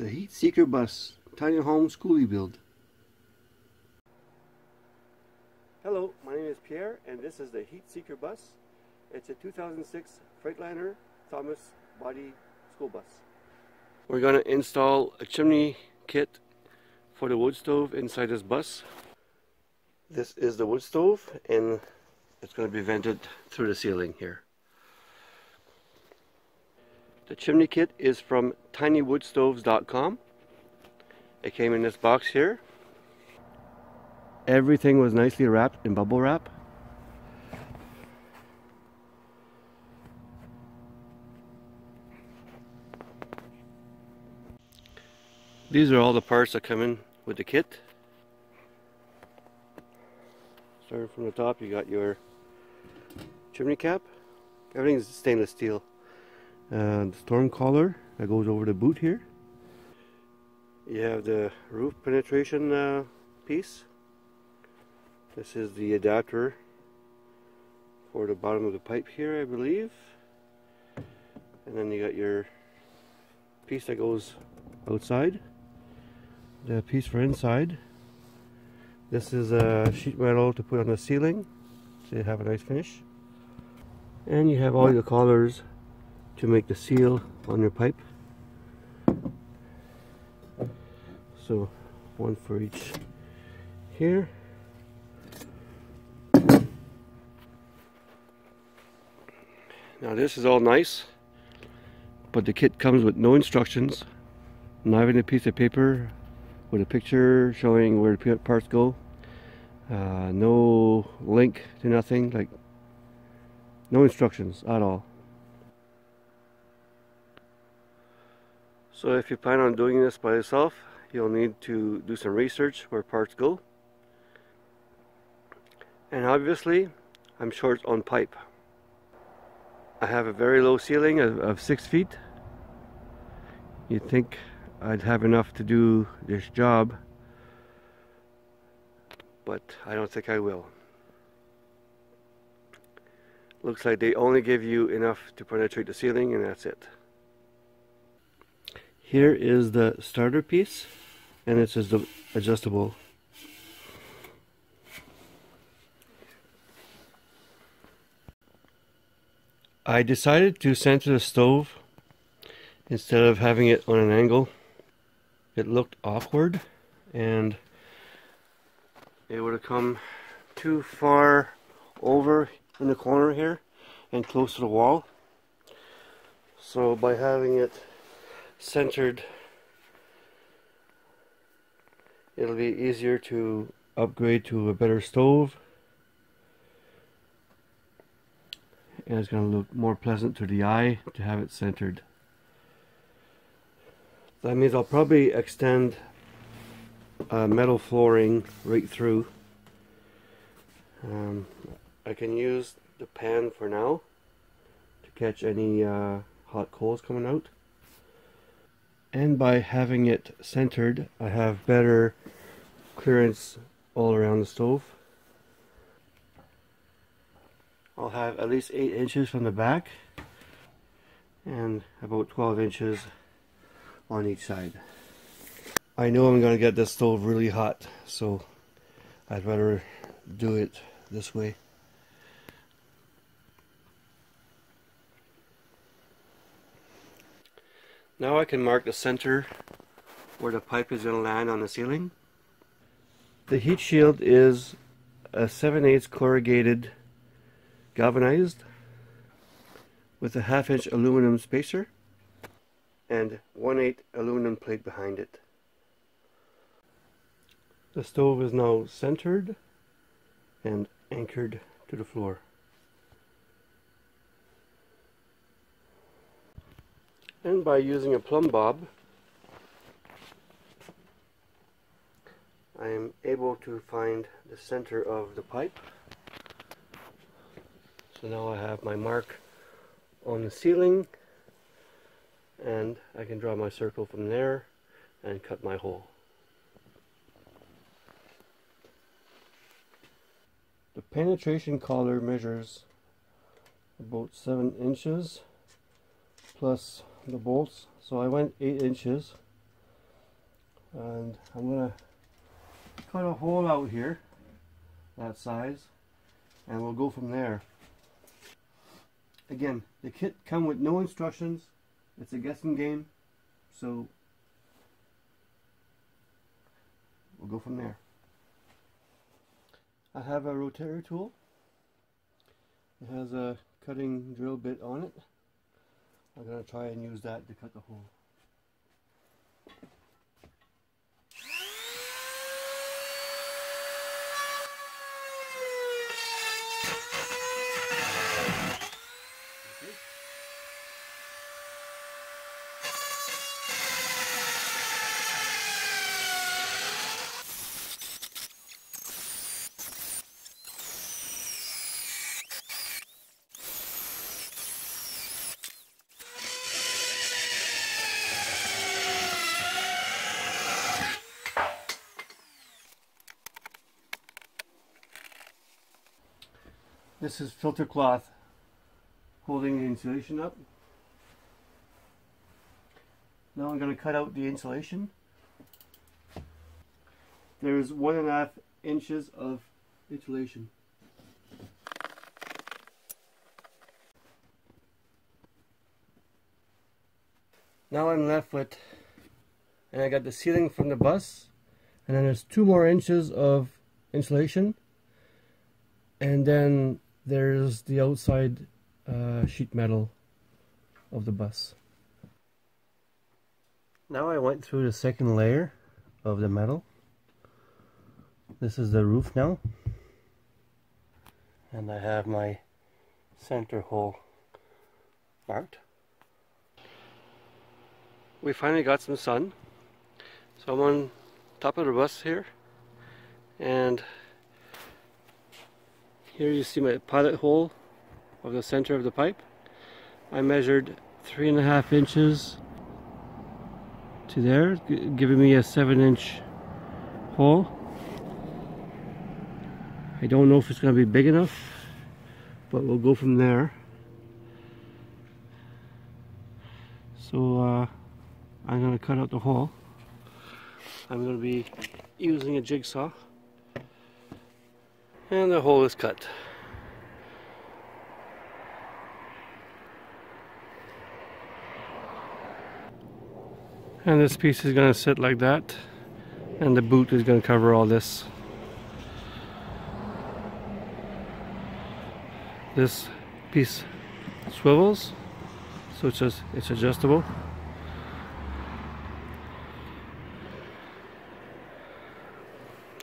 the Heat Seeker bus, tiny home skoolie build. Hello, my name is Pierre and this is the Heat Seeker bus. It's a 2006 Freightliner Thomas body school bus. We're going to install a chimney kit for the wood stove inside this bus. This is the wood stove and it's going to be vented through the ceiling here. The chimney kit is from tinywoodstoves.com. It came in this box here. Everything was nicely wrapped in bubble wrap. These are all the parts that come in with the kit. Starting from the top, you got your chimney cap. Everything's stainless steel. Uh, the storm collar that goes over the boot here. You have the roof penetration uh, piece. This is the adapter for the bottom of the pipe here, I believe. And then you got your piece that goes outside. The piece for inside. This is a sheet metal to put on the ceiling so you have a nice finish. And you have all your collars to make the seal on your pipe. So one for each here. Now this is all nice, but the kit comes with no instructions, not even a piece of paper with a picture showing where the parts go. Uh, no link to nothing, like no instructions at all. So if you plan on doing this by yourself, you'll need to do some research where parts go. And obviously, I'm short on pipe. I have a very low ceiling of, of six feet. You'd think I'd have enough to do this job, but I don't think I will. Looks like they only give you enough to penetrate the ceiling and that's it. Here is the starter piece and it's adjustable. I decided to center the stove instead of having it on an angle. It looked awkward and it would have come too far over in the corner here and close to the wall. So by having it centered it'll be easier to upgrade to a better stove. And it's going to look more pleasant to the eye to have it centered. That means I'll probably extend uh, metal flooring right through. Um, I can use the pan for now to catch any uh, hot coals coming out and by having it centered I have better clearance all around the stove. I'll have at least 8 inches from the back and about 12 inches on each side. I know I'm going to get this stove really hot so I'd rather do it this way Now I can mark the center where the pipe is going to land on the ceiling. The heat shield is a 7 8 corrugated galvanized with a half inch aluminum spacer and 1 8 aluminum plate behind it. The stove is now centered and anchored to the floor. And by using a plumb bob I am able to find the center of the pipe so now I have my mark on the ceiling and I can draw my circle from there and cut my hole. The penetration collar measures about 7 inches plus the bolts. So I went 8 inches. And I'm gonna cut a hole out here that size and we'll go from there. Again the kit come with no instructions. It's a guessing game. So we'll go from there. I have a rotary tool. It has a cutting drill bit on it I'm going to try and use that to cut the hole This is filter cloth holding the insulation up. Now I'm going to cut out the insulation. There's one and a half inches of insulation. Now I'm left with, and I got the ceiling from the bus, and then there's two more inches of insulation, and then there's the outside uh, sheet metal of the bus. Now I went through the second layer of the metal. This is the roof now. And I have my center hole marked. We finally got some sun. So I'm on top of the bus here. And here you see my pilot hole of the center of the pipe. I measured three and a half inches to there, giving me a seven inch hole. I don't know if it's going to be big enough, but we'll go from there. So uh, I'm going to cut out the hole. I'm going to be using a jigsaw and the hole is cut. And this piece is going to sit like that and the boot is going to cover all this. This piece swivels so it's just it's adjustable.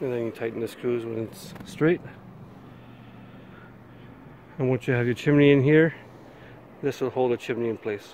And then you tighten the screws when it's straight. And once you have your chimney in here this will hold the chimney in place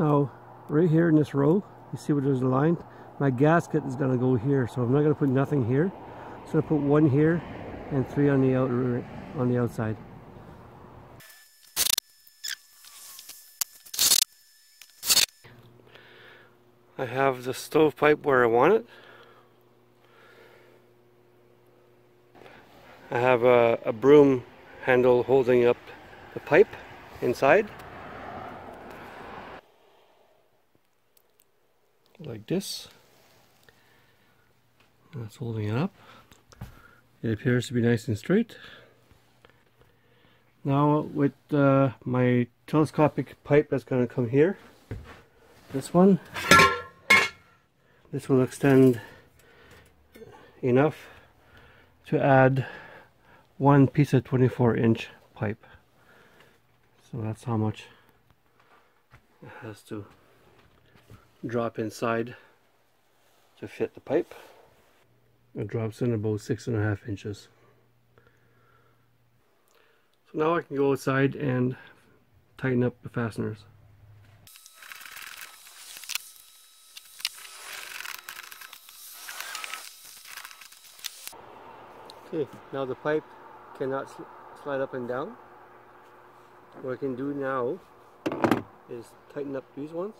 Now, right here in this row, you see where there's a line? My gasket is going to go here, so I'm not going to put nothing here. So I'm put one here and three on the outer on the outside. I have the stovepipe where I want it. I have a, a broom handle holding up the pipe inside. Like this. That's holding it up. It appears to be nice and straight. Now with uh, my telescopic pipe that's going to come here, this one, this will extend enough to add one piece of 24 inch pipe. So that's how much it has to drop inside to fit the pipe. It drops in about six and a half inches. So now I can go outside and tighten up the fasteners. Okay, now the pipe cannot sl slide up and down. What I can do now is tighten up these ones.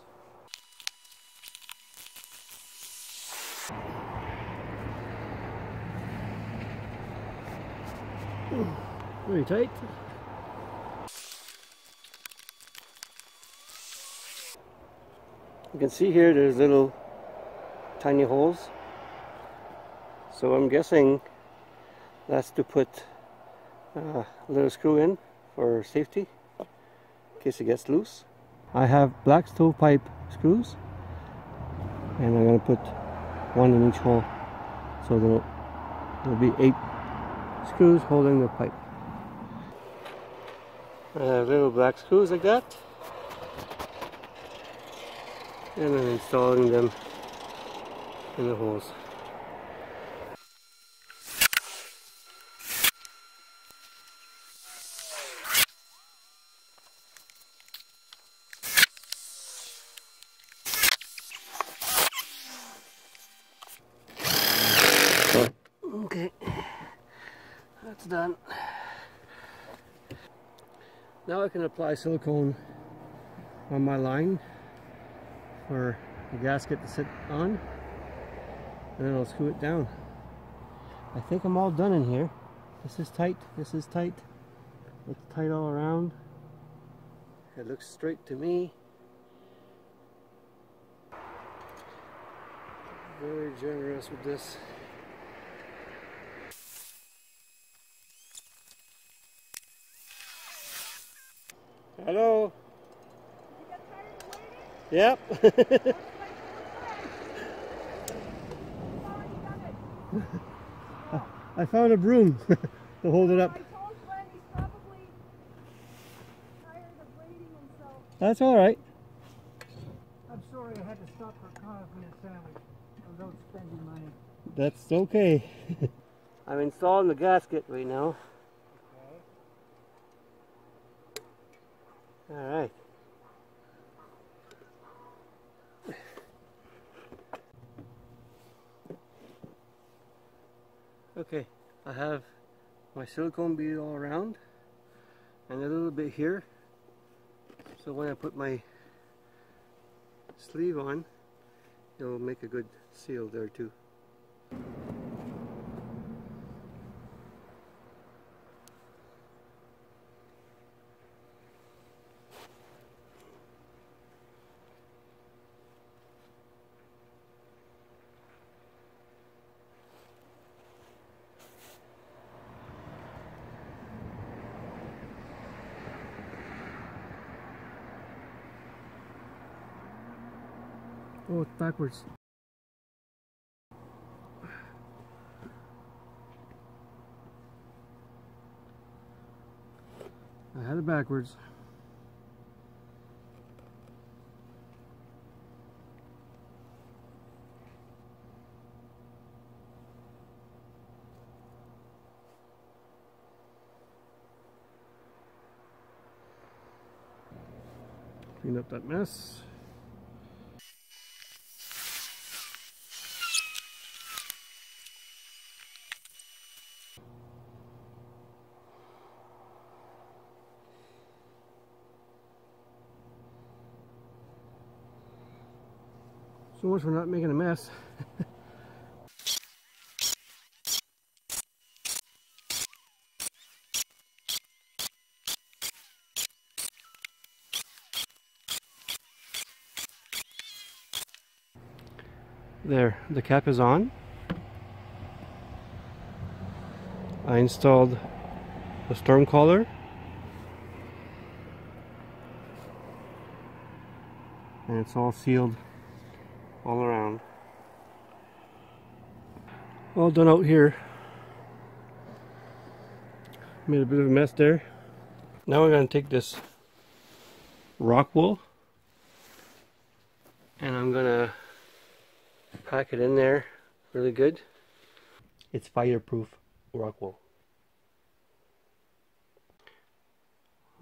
Very tight. You can see here there's little tiny holes. So I'm guessing that's to put a little screw in for safety in case it gets loose. I have black stovepipe screws and I'm going to put one in each hole so there'll, there'll be eight screws holding the pipe. Have little black screws like that and I'm installing them in the holes. Okay, that's done. Now I can apply silicone on my line for the gasket to sit on and then I'll screw it down. I think I'm all done in here. This is tight, this is tight. It's tight all around. It looks straight to me. Very generous with this. Hello. Yep. I found a broom to hold it up. That's all right. I'm sorry I had to stop for coffee and a sandwich without spending money. That's okay. I'm installing the gasket right now. All right. Okay, I have my silicone bead all around and a little bit here. So when I put my sleeve on, it'll make a good seal there too. Oh, it's backwards. I had it backwards. Clean up that mess. So much for not making a mess. there, the cap is on. I installed the storm collar and it's all sealed all around. All done out here. Made a bit of a mess there. Now we're going to take this rock wool and I'm gonna pack it in there really good. It's fireproof rock wool.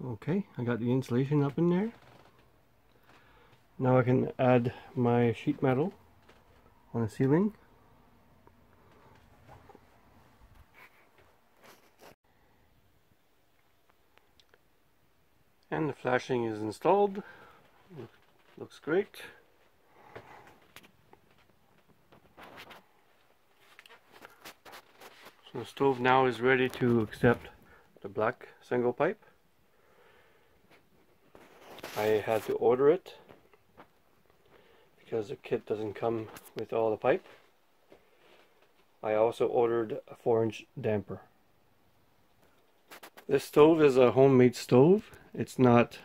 Okay I got the insulation up in there now I can add my sheet metal on the ceiling. And the flashing is installed. Looks great. So the stove now is ready to accept the black single pipe. I had to order it because the kit doesn't come with all the pipe I also ordered a 4 inch damper this stove is a homemade stove it's not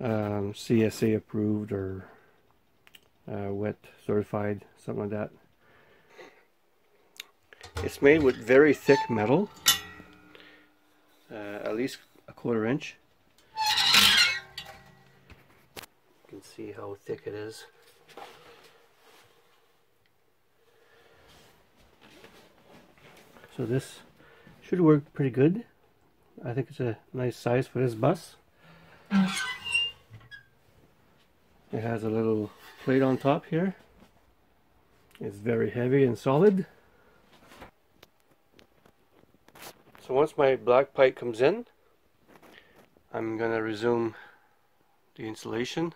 um, CSA approved or uh, WETT certified, something like that. It's made with very thick metal, uh, at least a quarter inch. You can see how thick it is. So this should work pretty good. I think it's a nice size for this bus. It has a little plate on top here. It's very heavy and solid. So once my black pipe comes in, I'm to resume the installation.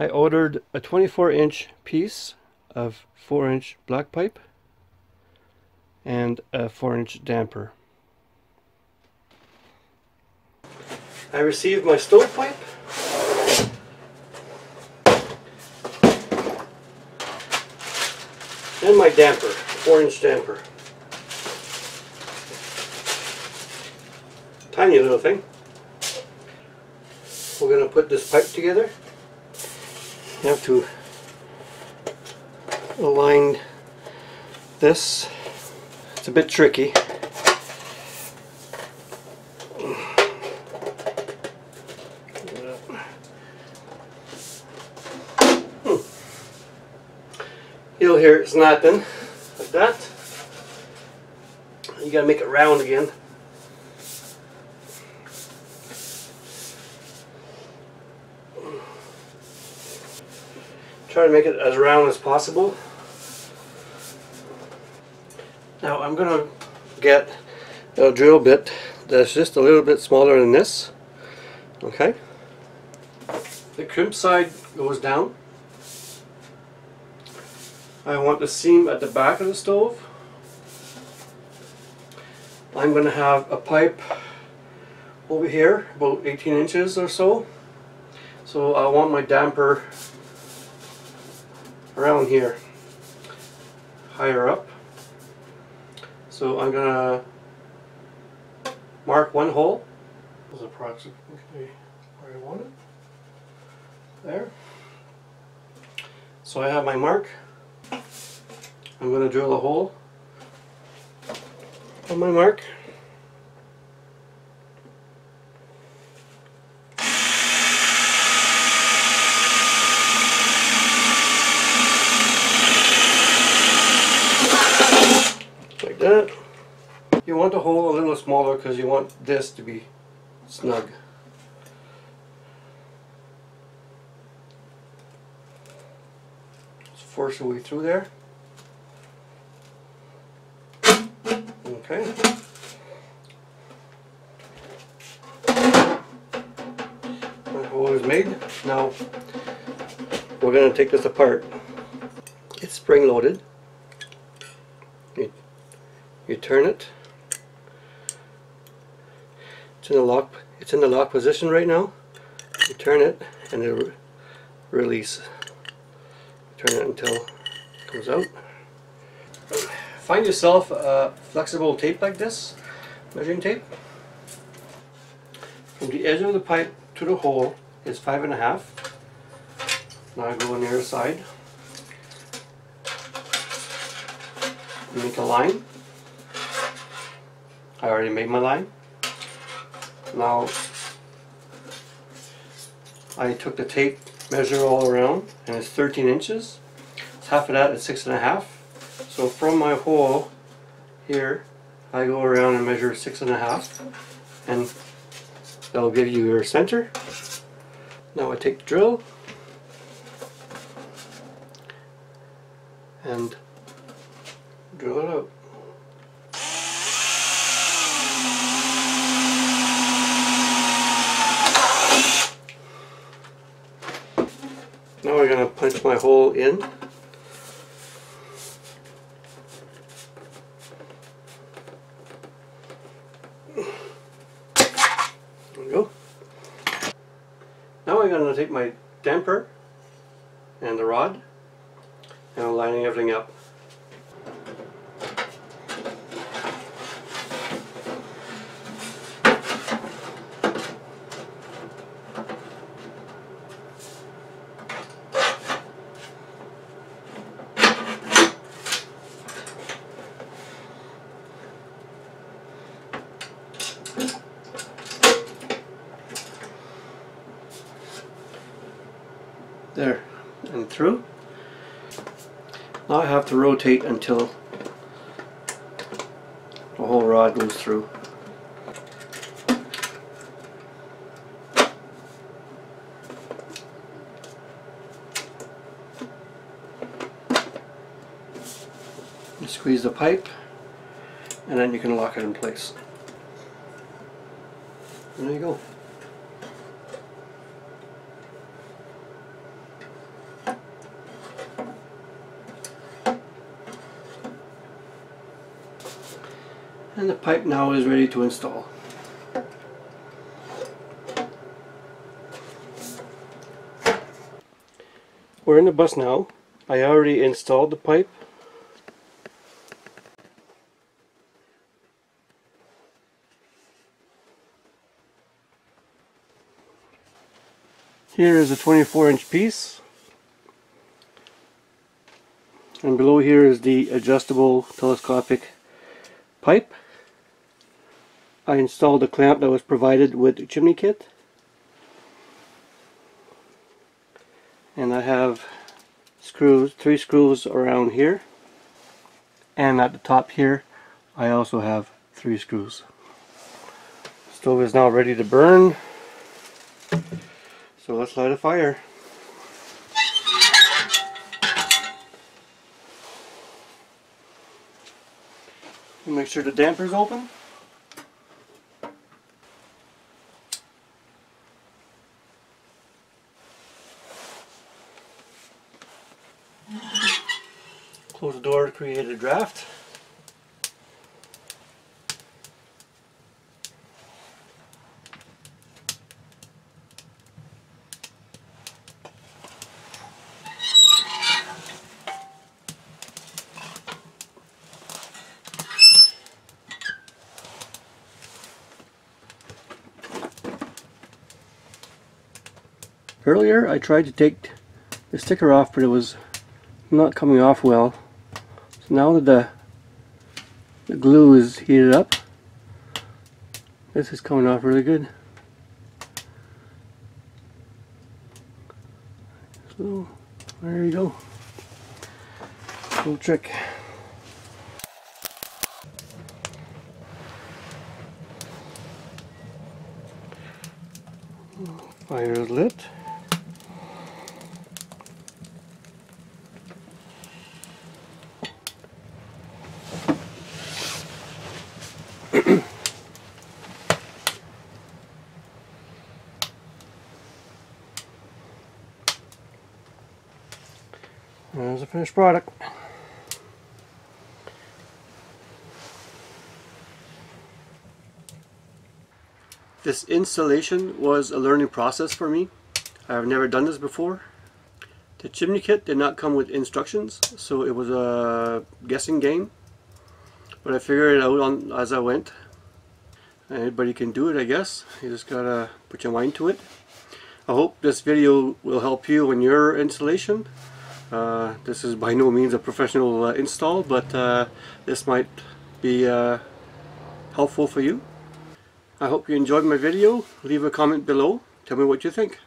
I ordered a 24 inch piece of 4 inch black pipe and a 4 inch damper. I received my stovepipe and my damper, 4 inch damper. Tiny little thing. We're going to put this pipe together. You have to align this it's a bit tricky. Hmm. You'll hear it snapping like that. You gotta make it round again. Try to make it as round as possible. Now I'm going to get a drill bit that's just a little bit smaller than this. Okay. The crimp side goes down. I want the seam at the back of the stove. I'm going to have a pipe over here, about 18 inches or so. So I want my damper around here, higher up. So I'm gonna mark one hole. This is approximately where I want it. There. So I have my mark. I'm gonna drill a hole on my mark. That. You want the hole a little smaller because you want this to be snug. Just force your way through there. Okay. My hole is made. Now we're going to take this apart. It's spring loaded you turn it it's in the lock it's in the lock position right now you turn it and it re release Turn it until it comes out. Find yourself a flexible tape like this, measuring tape. From the edge of the pipe to the hole is five and a half. Now I go on the other side. Make a line. I already made my line. Now I took the tape measure all around and it's 13 inches. It's Half of that is six and a half. So from my hole here, I go around and measure six and a half and that'll give you your center. Now I take the drill and drill it out. Now we're going to punch my hole in. There we go. Now I'm going to take my damper and the rod and I'm lining everything up. There, and through. Now I have to rotate until the whole rod goes through. You squeeze the pipe and then you can lock it in place. And there you go. The pipe now is ready to install. We're in the bus now. I already installed the pipe. Here is a 24 inch piece. And below here is the adjustable telescopic pipe. I installed a clamp that was provided with the chimney kit. And I have screws, three screws around here. And at the top here, I also have three screws. Stove is now ready to burn. So let's light a fire. Make sure the damper's open. Close the door to create a draft. Earlier I tried to take the sticker off but it was not coming off well. So now that the, the glue is heated up, this is coming off really good. So there you go. Cool trick. Fire is lit. Finished product. This installation was a learning process for me. I've never done this before. The chimney kit did not come with instructions, so it was a guessing game. But I figured it out on as I went. Anybody can do it, I guess. You just gotta put your mind to it. I hope this video will help you in your installation. Uh, this is by no means a professional uh, install, but uh, this might be uh, helpful for you. I hope you enjoyed my video. Leave a comment below. Tell me what you think.